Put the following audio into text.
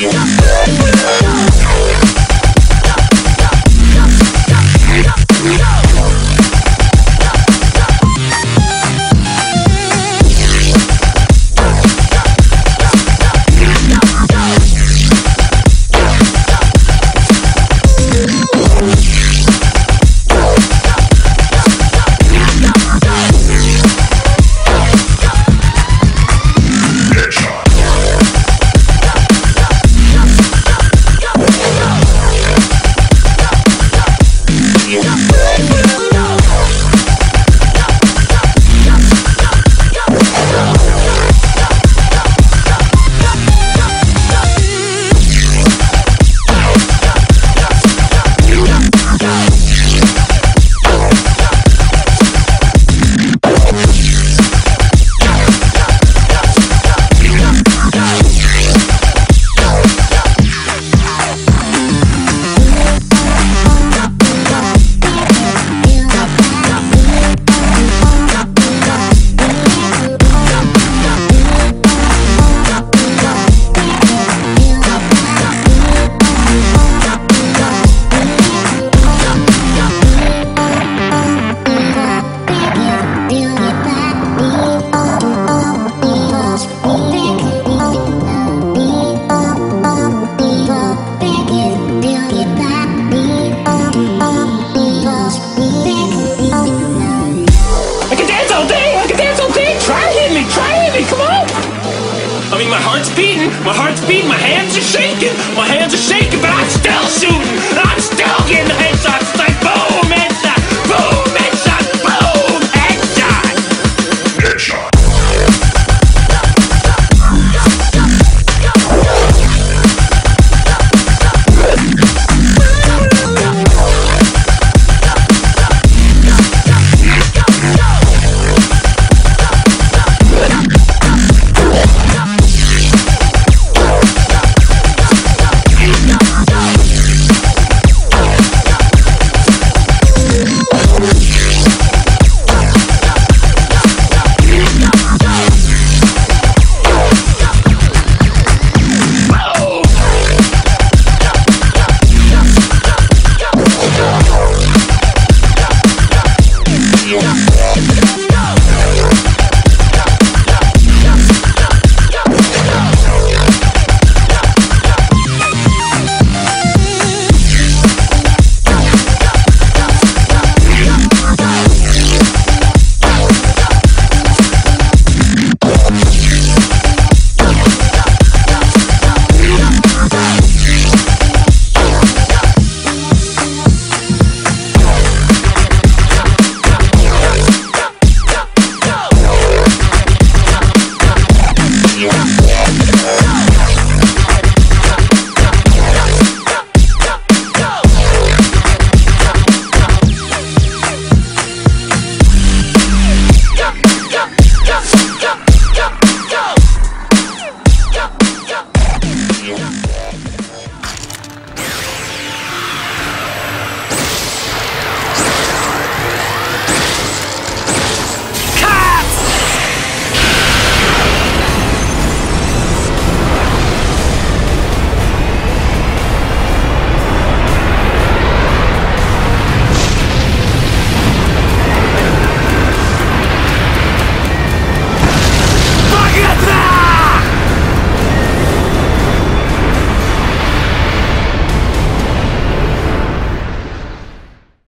Yeah. I mean, my heart's beating, my heart's beating, my hands are shaking, my hands are shaking, but I'm still shooting. I'm still getting the headshots. Yeah.